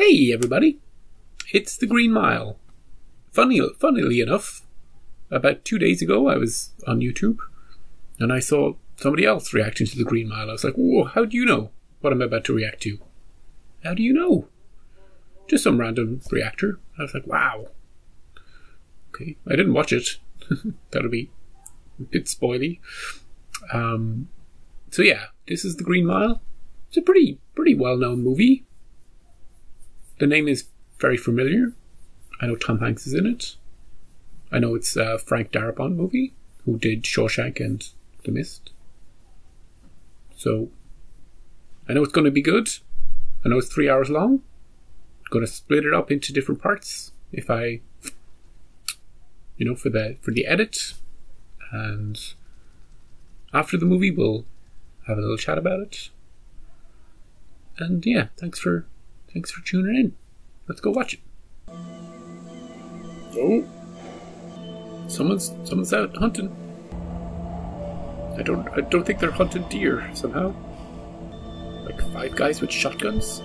Hey, everybody! It's the Green Mile. Funny, funnily enough, about two days ago, I was on YouTube and I saw somebody else reacting to the Green Mile. I was like, "Whoa! How do you know what I'm about to react to? How do you know?" Just some random reactor. I was like, "Wow." Okay, I didn't watch it. That'll be a bit spoily. Um, so yeah, this is the Green Mile. It's a pretty pretty well known movie. The name is very familiar. I know Tom Hanks is in it. I know it's a Frank Darabont movie, who did Shawshank and The Mist. So, I know it's going to be good. I know it's three hours long. I'm going to split it up into different parts if I, you know, for the for the edit, and after the movie we'll have a little chat about it. And yeah, thanks for thanks for tuning in. Let's go watch it. Oh, someone's someone's out hunting. I don't I don't think they're hunting deer somehow. Like five guys with shotguns.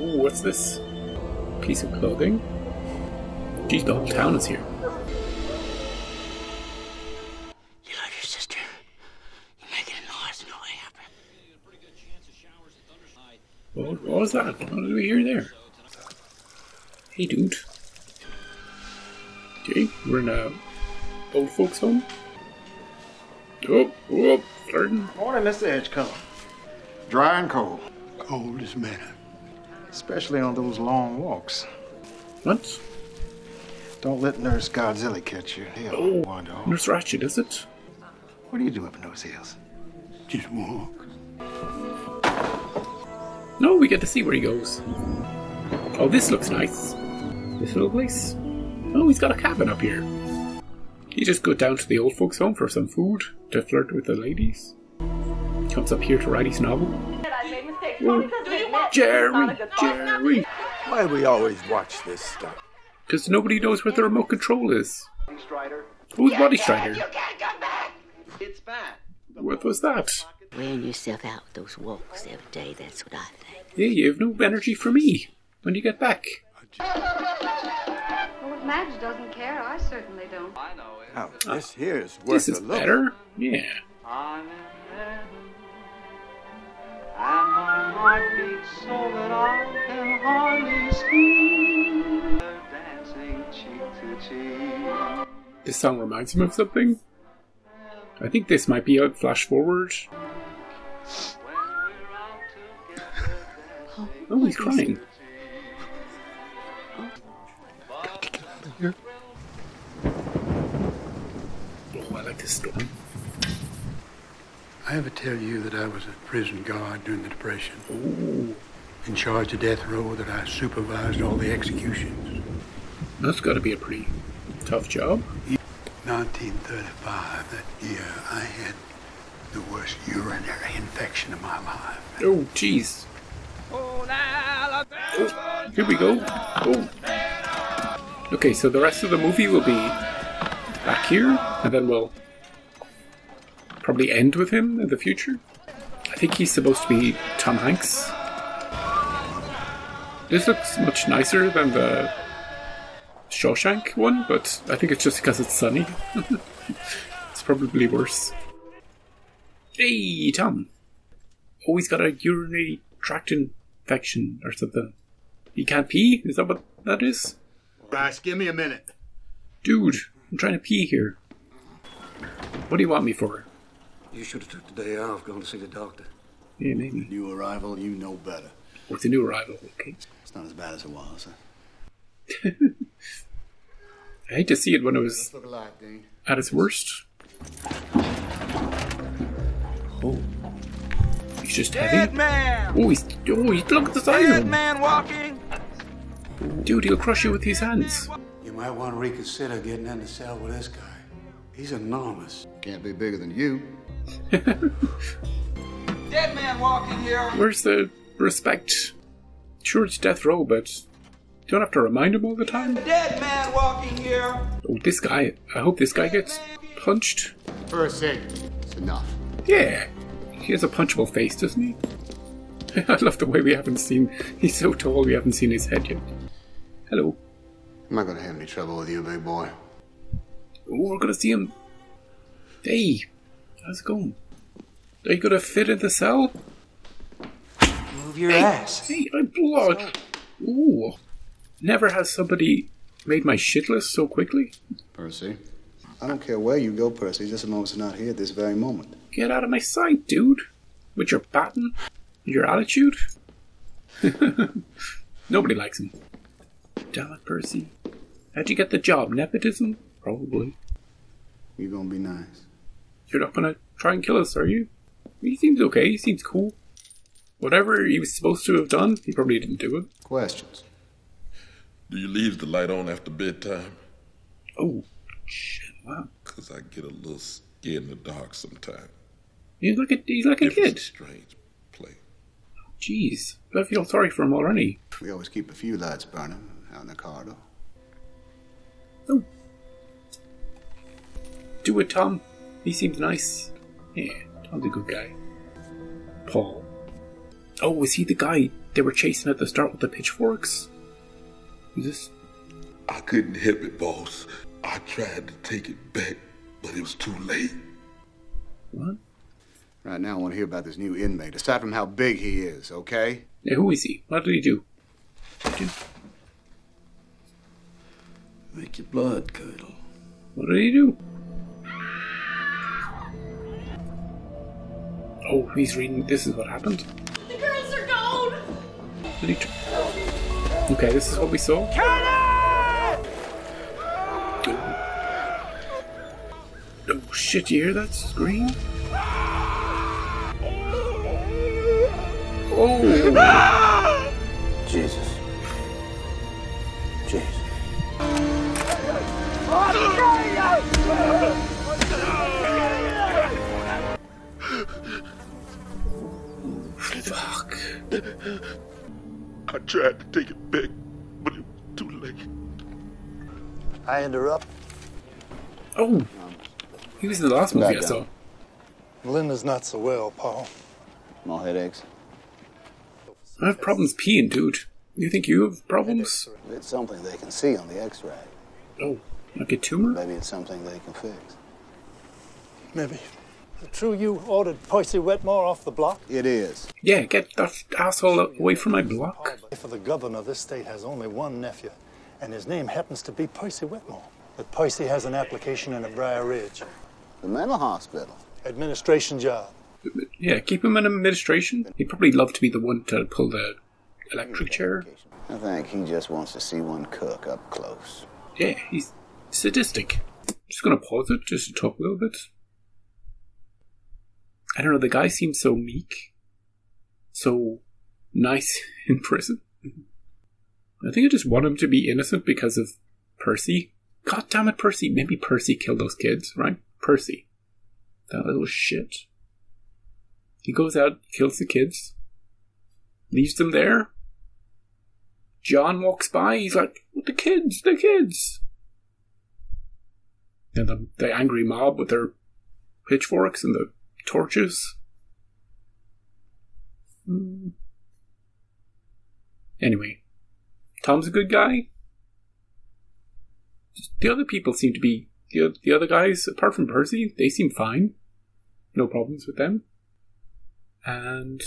Ooh, what's this? Piece of clothing. Geez, the whole town is here. What, what was that? What did we hear there? Hey, dude. Okay, we're in a old folks' home. Oh, oh, flirting. Morning, Mr. Edgecombe. Dry and cold, Cold as manna. especially on those long walks. What? Don't let Nurse Godzilla catch you. Hell, Oh, Nurse Ratched, is it? What do you do up in those hills? Just walk. No, we get to see where he goes. Oh, this looks nice. This little place. Oh, he's got a cabin up here. He just go down to the old folks' home for some food to flirt with the ladies. Comes up here to write his novel. I made mistakes. Because they admit it's Jerry, not a good thought. Jerry. Why do we always watch this stuff? Because nobody knows where the remote control is. Who's Body Strider? It's bad. What was that? Wearing yourself out with those walks every day, that's what I think. Yeah, you have no energy for me. When do you get back? Well, if Madge doesn't care, I certainly don't. I know it. Now, this here's worth This is a look. better. Yeah. I'm in heaven, and my heart beats so that I can hardly speak. Dancing cheek to cheek. This song reminds me of something. I think this might be a flash forward. When we're out together, Oh, he's crying. Oh, I like this story. I ever tell you that I was a prison guard during the Depression? Ooh, In charge of death row, that I supervised all the executions. that's got to be a pretty tough job. 1935, that year, I had the worst urinary infection of my life. Oh, jeez. Oh, here we go. Oh. Okay, so the rest of the movie will be back here, and then we'll probably end with him in the future. I think he's supposed to be Tom Hanks. This looks much nicer than the Shawshank one, but I think it's just because it's sunny. it's probably worse. Hey, Tom. Oh, he's got a urinary tract infection or something. He can't pee? Is that what that is? Bryce, give me a minute. Dude, I'm trying to pee here. What do you want me for? You should have took the day off, gone to see the doctor. Yeah, maybe. New arrival, you know better. With it's a new arrival, okay. It's not as bad as it was. Huh? I hate to see it when it was Look alive, Dean. at its worst. Oh. He's just heavy. man! Oh, he's. Oh, he's. Look at the size of Dead him. man walking! Dude, he'll crush you with his hands. You might want to reconsider getting in the cell with this guy. He's enormous. Can't be bigger than you. Dead man walking here! Where's the respect? Sure, it's death row, but you don't have to remind him all the time. Dead man walking here! Oh, this guy. I hope this guy gets punched. For a safety, it's enough. Yeah. He has a punchable face, doesn't he? I love the way we haven't seen. He's so tall, we haven't seen his head yet. Hello. I'm not gonna have any trouble with you, big boy. Oh, we're gonna see him. Hey, how's it going? Are you gonna fit in the cell? Move your ass. Hey, I'm blood. Ooh. Never has somebody made my shit list so quickly. Percy. I don't care where you go, Percy, just as long as it's not here at this very moment. Get out of my sight, dude. With your pattern, your attitude. Nobody likes him. Damn it, Percy. How'd you get the job? Nepotism? Probably. You're gonna be nice. You're not gonna try and kill us, are you? He seems okay. He seems cool. Whatever he was supposed to have done, he probably didn't do it. Questions? Do you leave the light on after bedtime? Oh, shit! Wow. Cause I get a little scared in the dark sometimes. He's like a he's like a kid. Strange play. Jeez, I feel sorry for him already. We always keep a few lights burning out in the corridor. Oh. Do it, Tom. He seems nice. Yeah, Tom's a good guy. Paul. Oh, was he the guy they were chasing at the start with the pitchforks? Is this? I couldn't help it, boss. I tried to take it back, but it was too late. What? Right now, I want to hear about this new inmate, aside from how big he is, okay? Yeah, who is he? What did he do? Make your blood curdle. What did he do? Oh, he's reading. This is what happened. The girls are gone! Did he? Tr- okay, this is what we saw. Oh shit! You hear that scream? Oh! Jesus. Jesus. Fuck! I tried to take it back, but it was too late. I interrupt. Oh! He was in the last movie I Back saw. Linda's not so well, Paul. More headaches? I have problems peeing, dude. You think you have problems? It's something they can see on the x-ray. Oh, like a tumor? Maybe it's something they can fix. Maybe. True, you ordered Percy Wetmore off the block? It is. Yeah, get that asshole away from my block. For the governor, of this state has only one nephew, and his name happens to be Percy Wetmore. But Percy has an application in a Briar Ridge. The mental hospital. Administration job. Yeah, keep him in administration. He'd probably love to be the one to pull the electric chair. I think he just wants to see one cook up close. Yeah, he's sadistic. Just gonna pause it just to talk a little bit. I don't know, the guy seems so meek. So nice in prison. I think I just want him to be innocent because of Percy. God damn it, Percy. Maybe Percy killed those kids, right? Percy. That little shit. He goes out, kills the kids, leaves them there. John walks by, he's like, "What the kids, the kids. And the, the angry mob with their pitchforks and the torches. Hmm. Anyway, Tom's a good guy. The other people seem to be the the other guys, apart from Percy, they seem fine. No problems with them. And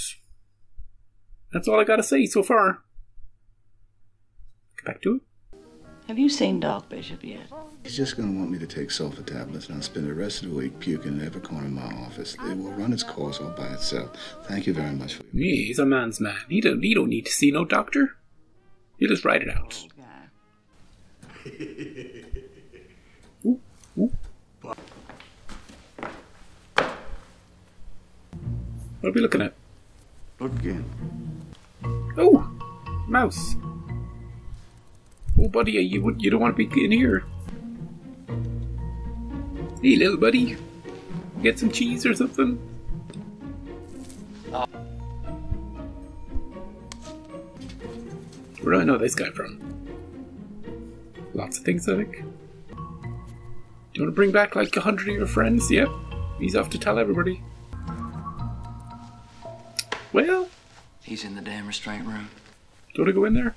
that's all I gotta say so far. Get back to it. Have you seen Doc Bishop yet? He's just gonna want me to take sulfa tablets and I'll spend the rest of the week puking in every corner of my office. It will run its course all by itself. Thank you very much for your Yeah, he's a man's man. He don't, he don't need to see no doctor. He'll just write it out. Ooh, What are we looking at? Look again. Oh, mouse. Oh, buddy, you would you don't want to be in here. Hey, little buddy, get some cheese or something. Ah. Where do I know this guy from? Lots of things, I think. Do you want to bring back like a hundred of your friends? Yep. He's off to tell everybody. Well, He's in the damn restraint room. Do you want to go in there?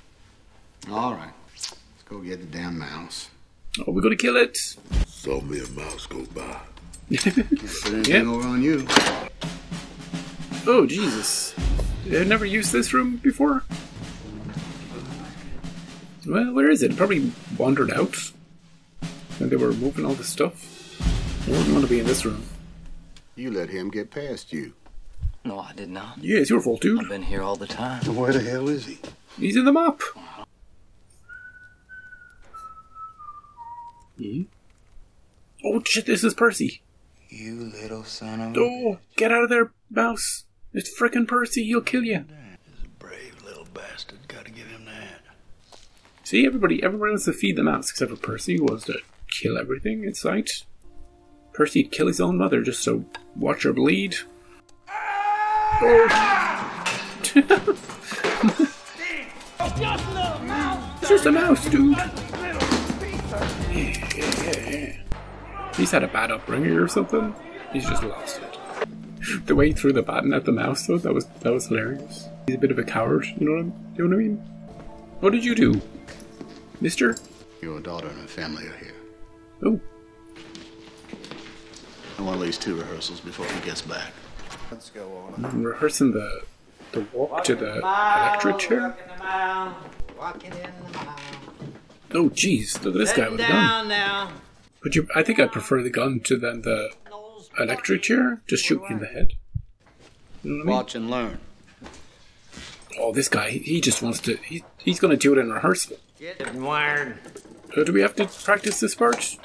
All right. Let's go get the damn mouse. Oh, we're gonna kill it. Saw me a mouse go by. Put anything Yeah. over on you. Oh, Jesus. I've never used this room before. Well, where is it? It probably wandered out. And they were moving all the stuff. I wouldn't want to be in this room. You let him get past you. No, I did not. Yeah, it's your fault, dude. I've been here all the time. Where the hell is he? He's in the map. Hmm? Oh shit, this is Percy. You little son of Oh, get out of there, mouse. It's frickin' Percy, he'll kill you. He's a Brave little bastard. Gotta give him that. See, everybody, everyone wants to feed the mouse except for Percy, who wants to kill everything in sight. Percy'd kill his own mother just to watch her bleed. Oh. it's just a mouse, dude. Yeah, yeah, yeah, yeah. He's had a bad upbringing or something. He's just lost it. The way he threw the baton at the mouse, though, that was that was hilarious. He's a bit of a coward, you know what I'm, you know what I mean? What did you do, Mister? Your daughter and her family are here. Oh, I want at least two rehearsals before he gets back. Let's go on. I'm rehearsing the the walk to the electric chair. Walking in the mile. Oh, jeez, look at this guy with a gun. Now. But you, I think I prefer the gun to then the electric chair. Just shoot me in the head. You know what I mean? Watch and learn. Oh, this guy, he just wants to. He, he's going to do it in rehearsal. Get it wired. Uh, do we have to practice this part?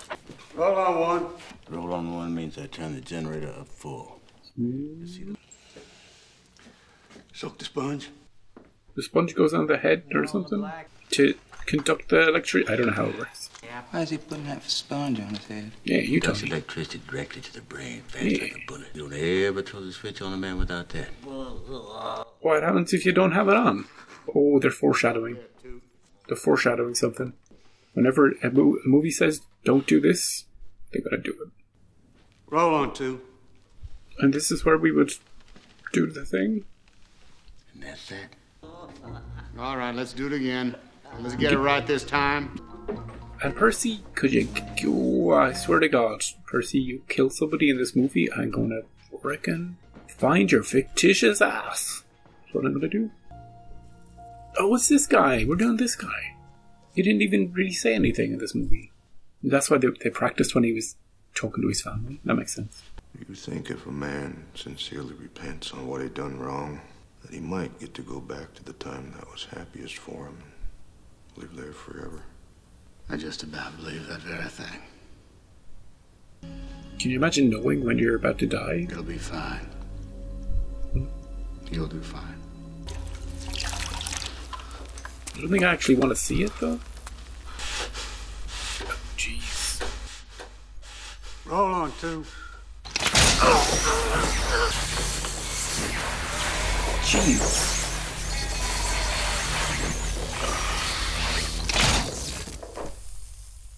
Roll on one. Roll on one means I turn the generator up full. Soak the sponge. The sponge goes on the head or something to conduct the electricity. I don't know how it works. Why is he putting that sponge on his head? Yeah, you tell Ducts me. electricity directly to the brain, fast Yeah. like a bullet. You don't ever throw the switch on a man without that. What happens if you don't have it on? Oh, they're foreshadowing. They're foreshadowing something. Whenever a, mo- a movie says don't do this, they gotta do it. Roll on two. And this is where we would do the thing. And that's that. All right, let's do it again. Let's get it right this time. And Percy, could you? Oh, I swear to God, Percy, you kill somebody in this movie, I'm gonna frickin' find your fictitious ass. That's what I'm gonna do. Oh, it's this guy? We're doing this guy. He didn't even really say anything in this movie. That's why they, they practiced when he was talking to his family. That makes sense. You think if a man sincerely repents on what he done wrong, that he might get to go back to the time that was happiest for him and live there forever. I just about believe that very thing. Can you imagine knowing when you're about to die? It'll be fine. You'll do fine. I don't think I actually want to see it though. Jeez. Roll on two. Jeez.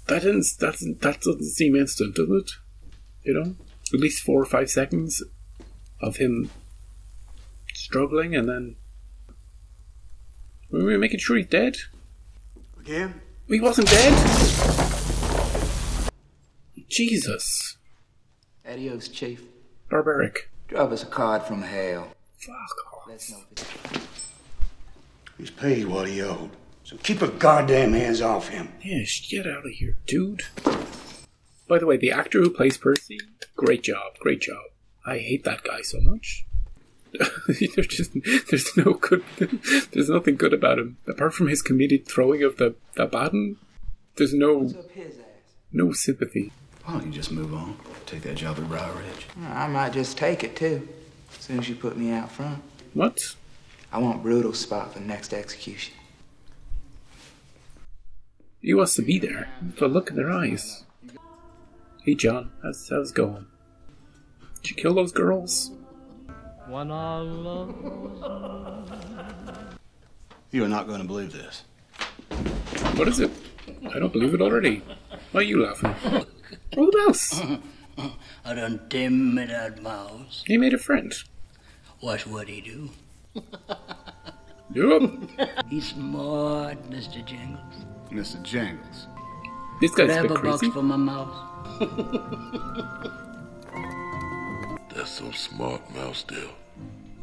That didn't, that doesn't, that doesn't seem instant, does it? You know? At least four or five seconds of him struggling and then. We Were making sure he's dead? Again? He wasn't dead? Jesus. Adios, Chief. Barbaric. Drop us a card from hell. Fuck off. Let's know. He's paid what he owed. So keep your goddamn hands off him. Yeah, get out of here, dude. By the way, the actor who plays Percy, great job, great job. I hate that guy so much. there's just there's no good there's nothing good about him apart from his comedic throwing of the the baton. There's no Up his ass. no sympathy. Why don't you just move on? Take that job at Briar Ridge. I might just take it too. As soon as you put me out front. What? I want brutal spot for next execution. He wants to be there. But look in their eyes. Hey John, how's how's it going? Did you kill those girls? When I love You are not going to believe this. What is it? I don't believe it already. Why are you laughing? The mouse. I done dimmed that mouse. He made a friend. Watch what he do. Yup. He's smart, Mr. Jingles. Mr. Jangles. This guy's a Whatever bit bucks crazy. for my mouse. That's some smart mouse there.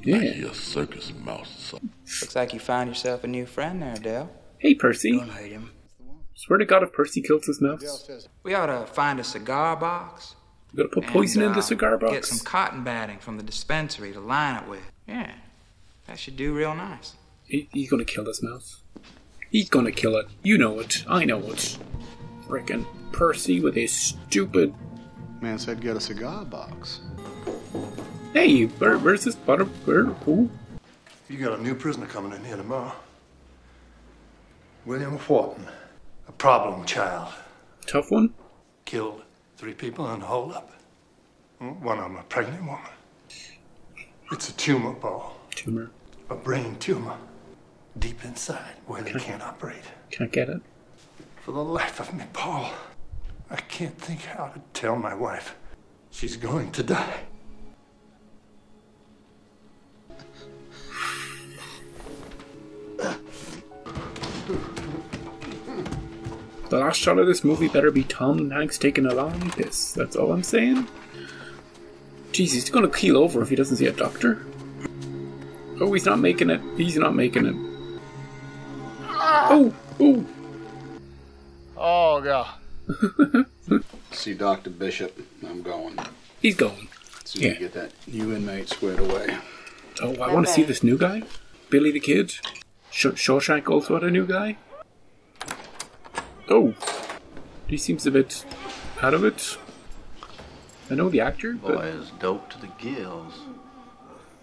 Yeah. Like he a circus mouse. Looks like you found yourself a new friend there, Dale. Hey, Percy. Don't hurt him. Swear to God, if Percy kills his mouse, We ought to find a cigar box. you gotta put and, poison in uh, the cigar box. Get some cotton batting from the dispensary to line it with. Yeah, that should do real nice. He, he's gonna kill this mouse. He's gonna kill it. You know it. I know it. Frickin' Percy with his stupid. Man said get a cigar box. Hey, where, where's this butter? Where? Who? You got a new prisoner coming in here tomorrow. William Wharton, a problem child. Tough one. Killed three people in a holdup. Mm, one of them a pregnant woman. It's a tumor ball, Tumor. a brain tumor, deep inside where they can't operate. Can't get it. For the life of me, Paul, I can't think how to tell my wife she's going to die. The last shot of this movie better be Tom Hanks taking a long piss. That's all I'm saying. Jeez, he's gonna keel over if he doesn't see a doctor. Oh, he's not making it. He's not making it. Ah. Oh, oh. Oh, God. See Dr. Bishop. I'm going. He's going. So Yeah. you get that new inmate squared away. Oh, I want to see this new guy. Billy the Kid. Sh- Shawshank also had a new guy. Oh, he seems a bit out of it. I know the actor, Boy but is dope to the gills.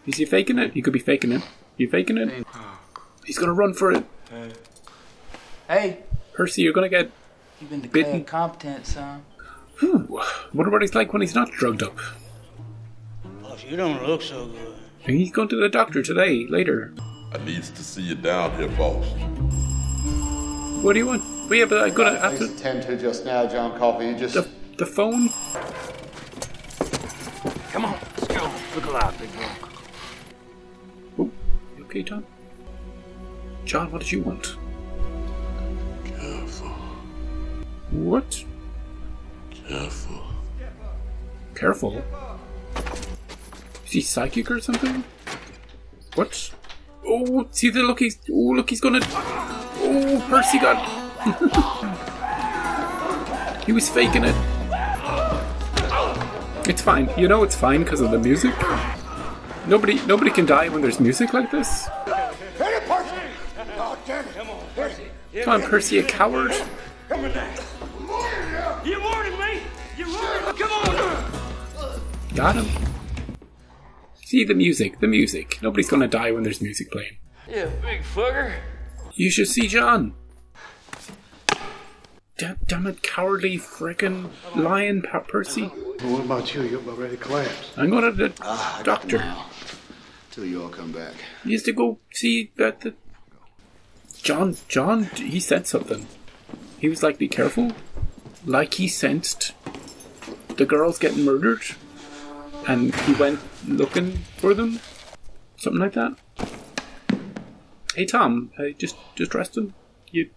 is he faking it? He could be faking it. You faking it? He's gonna run for it. Hey, Percy, you're gonna get. you've been declared Bitten. competent, son. Whew, wonder what he's like when he's not drugged up. Boss, you don't look so good. And he's going to the doctor today, later. I needs to see you down here, boss. What do you want? Well, yeah, but I'm gonna have Please to. attend to just now, John Coffey. You just. The, the phone? Come on, let's go. Look alive, big boy. Oh, you okay, Tom? John, what did you want? Careful, What? careful. Careful. Is he psychic or something? What? Oh, see the look he's. Oh, look, he's gonna. Oh, Percy got. he was faking it. It's fine. You know it's fine because of the music. Nobody, nobody can die when there's music like this. Come on, Percy, a coward. You warning me! You warning Come on! Got him. See the music, the music. Nobody's gonna die when there's music playing. Yeah, big fucker. You should see John. Da- damn it, cowardly frickin' lion, pa- Percy. What about you? You're already collapsed. I'm going to the Ah, doctor. them. Till you all come back. He has to go see that. The... John, John, he said something. He was like, "Be careful," like he sensed the girls getting murdered, and he went looking for them, something like that. Hey Tom, uh, just just resting. You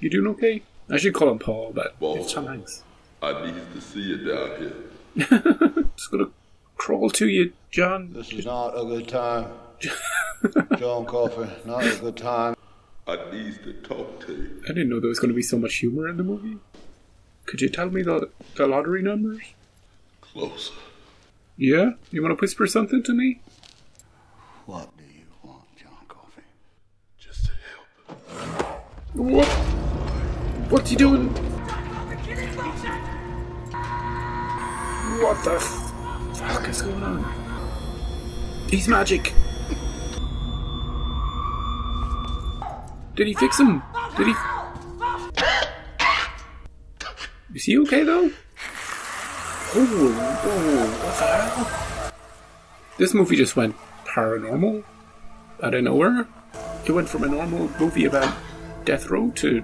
you doing okay? I should call him Paul, but it's Tom Hanks. I need to see you down here. Just gonna crawl to you, John. This is not a good time. John Coffey, not a good time. I need to talk to you. I didn't know there was going to be so much humor in the movie. Could you tell me the, the lottery numbers? Closer. Yeah? You want to whisper something to me? What do you want, John Coffey? Just to help. What? What's he doing? What the fuck is going on? He's magic. Did he fix him? Did he? Is he okay though? Oh, oh, what the hell? This movie just went paranormal out of nowhere. It went from a normal movie about death row to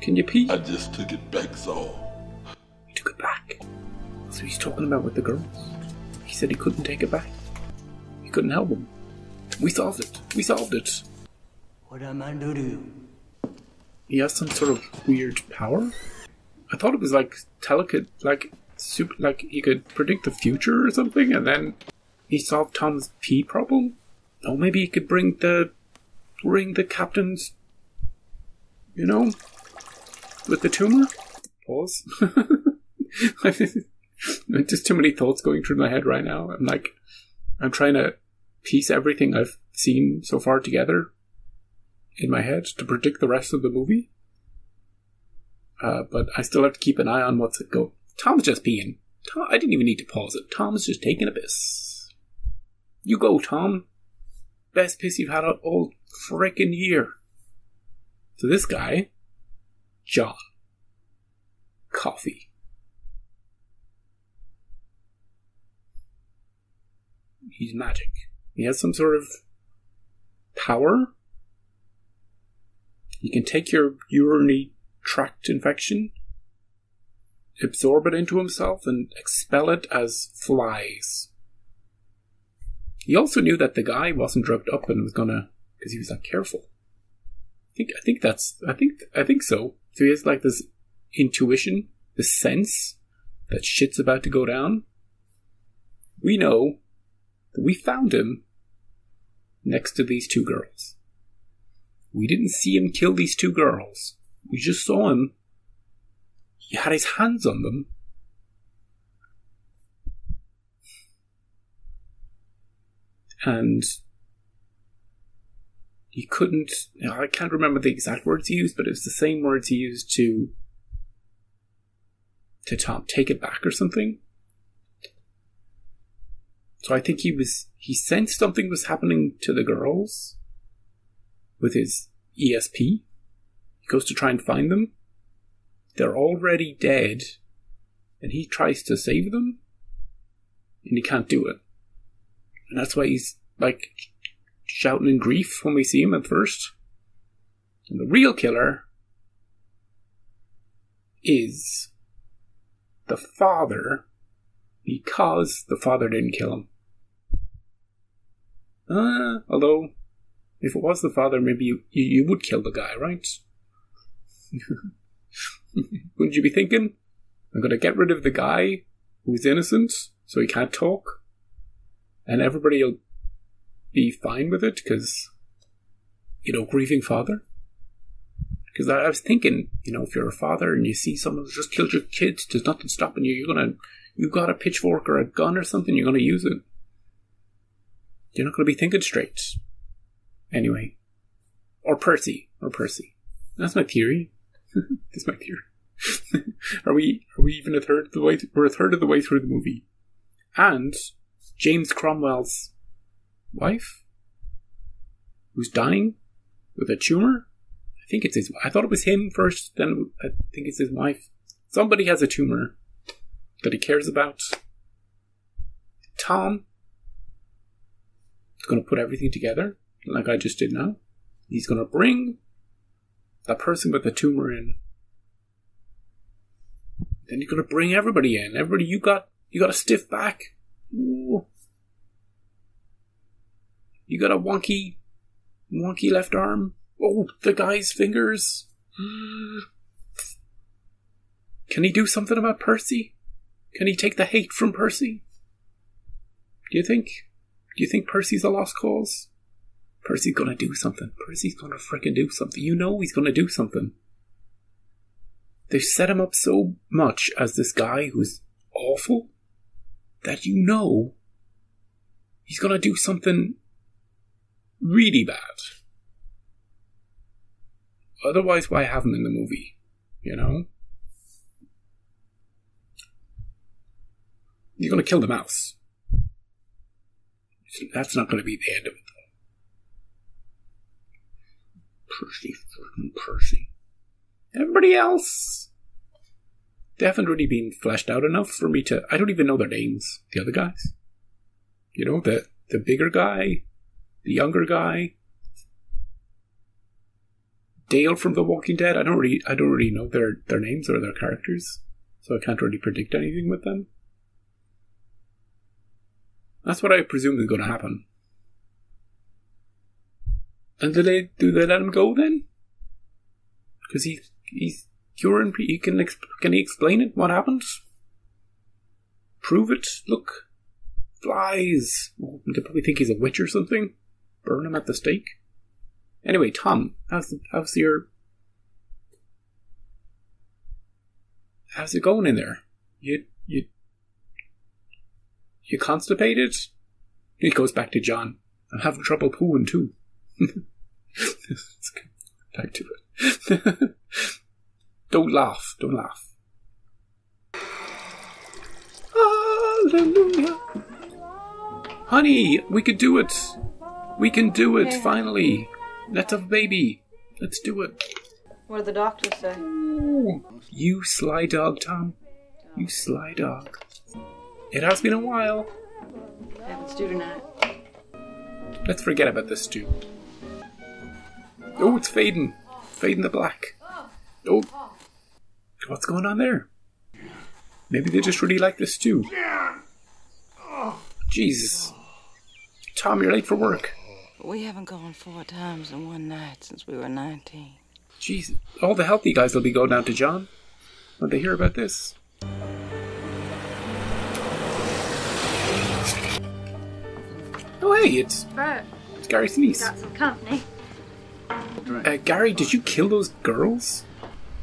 Can you pee? I just took it back, so. You took it back. So he's talking about with the girls. He said he couldn't take it back. He couldn't help them. We solved it. We solved it. What am I do to you? He has some sort of weird power. I thought it was like telecid, like super, like he could predict the future or something, and then he solved Tom's pee problem. Oh, maybe he could bring the bring the captain's, you know, with the tumor. Pause. Just too many thoughts going through my head right now. I'm like, I'm trying to piece everything I've seen so far together in my head to predict the rest of the movie. Uh, but I still have to keep an eye on what's it go. Tom's just peeing. Tom, I didn't even need to pause it. Tom's just taking a piss. You go, Tom. Best piss you've had all frickin' year. So this guy, John, Coffey. He's magic. He has some sort of power. He can take your urinary tract infection, absorb it into himself, and expel it as flies. He also knew that the guy wasn't drugged up and was gonna, because he was not careful. I think, I think that's, I think, I think so. So he has like this intuition, this sense that shit's about to go down. We know that we found him next to these two girls. We didn't see him kill these two girls. We just saw him. He had his hands on them. And he couldn't. I can't remember the exact words he used, but it was the same words he used to to Tom. Take it back or something. So I think he was he sensed something was happening to the girls with his ESP. He goes to try and find them. They're already dead, and he tries to save them, and he can't do it. And that's why he's like shouting in grief when we see him at first. And the real killer is the father because the father didn't kill him. Uh, although, if it was the father, maybe you, you, you would kill the guy, right? Wouldn't you be thinking? I'm gonna get rid of the guy who's innocent, so he can't talk, and everybody will be fine with it because, you know, grieving father. Because I, I was thinking, you know, if you're a father and you see someone who's just killed your kids, there's nothing stopping you. You're gonna, you've got a pitchfork or a gun or something, you're gonna use it. You're not gonna be thinking straight. Anyway. Or Percy. Or Percy. That's my theory. That's my theory. are we are we even a third of the way? Th- we're a third of the way through the movie, and James Cromwell's wife, who's dying with a tumor. I think it's his. I thought it was him first. Then I think it's his wife. Somebody has a tumor that he cares about. Tom is going to put everything together, like I just did now. He's going to bring the person with the tumor in. Then you're going to bring everybody in. Everybody, you got you got a stiff back. Ooh. You got a wonky, wonky left arm. Oh, the guy's fingers. Can he do something about Percy? Can he take the hate from Percy? Do you think? Do you think Percy's a lost cause? Percy's gonna do something. Percy's gonna frickin' do something. You know he's gonna do something. They've set him up so much as this guy who's awful that you know he's gonna do something really bad. Otherwise, why have him in the movie? You know? You're gonna kill the mouse. That's not gonna be the end of it, though. Percy, fucking Percy. Everybody else. They haven't really been fleshed out enough for me to. I don't even know their names. The other guys. You know, the the bigger guy, the younger guy, Dale from The Walking Dead. I don't really, I don't really know their their names or their characters, so I can't really predict anything with them. That's what I presume is going to happen. And do they do they let him go then? Because he he's curing. He can can he explain it? What happens? Prove it. Look, flies. Oh, they probably think he's a witch or something. Burn him at the stake. Anyway, Tom, how's the, how's your how's it going in there? You you you constipated? He goes back to John. I'm having trouble pooing too. back to it. don't laugh. Don't laugh. Hallelujah. Honey, we could do it. We can do it, finally. Let's have a baby. Let's do it. What did the doctor say? Ooh, you sly dog, Tom. You sly dog. It has been a while. Have it stew tonight. Let's forget about this stew. Oh, it's fading. Fading the black. Oh. What's going on there? Maybe they just really like the stew. Jesus. Tom, you're late for work. We haven't gone four times in one night since we were 19. Jesus. All the healthy guys will be going down to John when they hear about this. Oh, hey, it's, Burt, it's Gary's niece. got some company. Uh, Gary, did you kill those girls?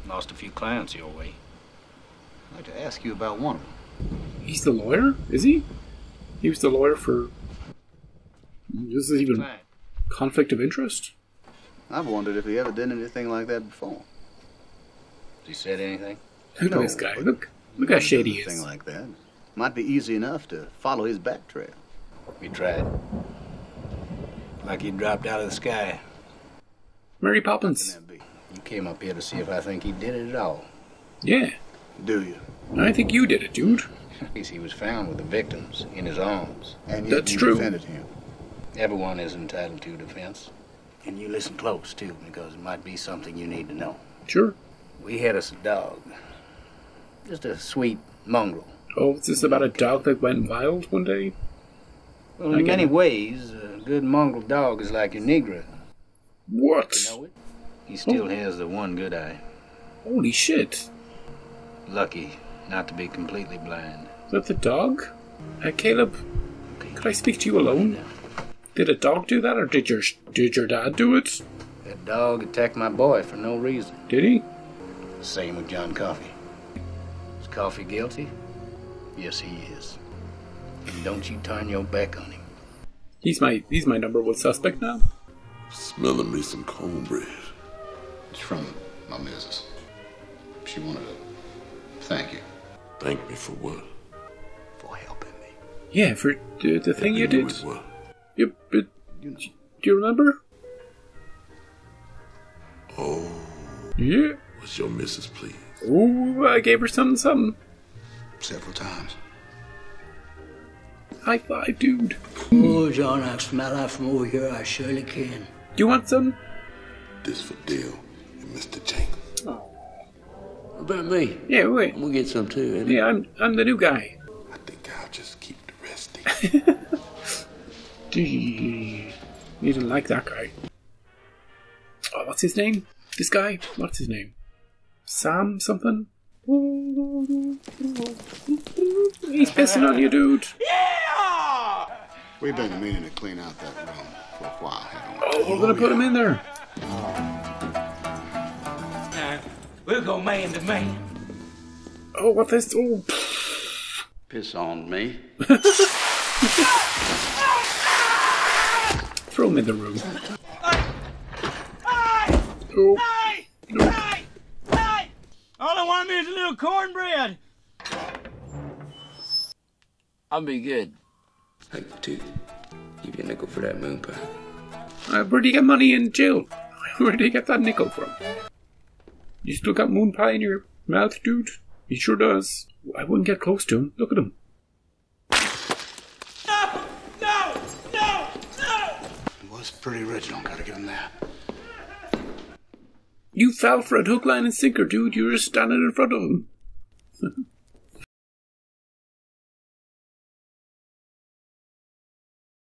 Lost a few clients your way. I'd like to ask you about one of them. He's the lawyer, is he? He was the lawyer for. This is even conflict of interest. I've wondered if he ever did anything like that before. Has he said anything? Look at this guy. Look, look how shady he Anything is. like that. Might be easy enough to follow his back trail. We tried. Like he dropped out of the sky. Mary Poppins. You came up here to see if I think he did it at all. Yeah, Do you? I think you did it, dude. At least he was found with the victims in his arms. And yet That's you true. defended him. Everyone is entitled to defense. And you listen close, too, because it might be something you need to know. Sure. We had us a dog. Just a sweet mongrel. Oh, is this about a dog that went wild one day? Well, in get many it. ways, a good mongrel dog is like your Negro. What? You know it? He still has the one good eye. Holy shit. Lucky not to be completely blind. Is that the dog? Uh, Caleb, could I speak to you alone? Did a dog do that, or did your did your dad do it? That dog attacked my boy for no reason. Did he? Same with John Coffey. Is Coffey guilty? Yes, he is. And don't you turn your back on him. He's my he's my number one suspect now. Smelling me some cornbread. It's from my missus. She wanted to thank you. Thank me for what? For helping me. Yeah, for the, the thing you did. with what? Yep. But, do you remember? Oh, Yeah. was your missus pleased? Ooh, I gave her something, something. Several times. High five, dude. Oh, John, I smell that from over here. I surely can. Do you want some? This for Dale and Mr. Jingles. What about me? Yeah, wait. I'm gonna get some too. Yeah, I'm I'm the new guy. I think I'll just keep the rest. Gee, You didn't like that guy. Oh, what's his name? This guy? What's his name? Sam something? He's pissing on you, dude. Yeah! We've been meaning to clean out that room for a while, haven't we? Oh, we're gonna put him in there. Now, we'll go man to man. Oh, what this? Oh, Piss on me. throw him in the room. Oh, no. All I want is a little cornbread. I'll be good. Hey, two. Give you a nickel for that moon pie. Uh, where do you get money in jail? Where do you get that nickel from? You still got moon pie in your mouth, dude? He sure does. I wouldn't get close to him. Look at him. No! No! No! No! It was pretty original, gotta give him that. You fell for a hook, line, and sinker, dude. You were just standing in front of him.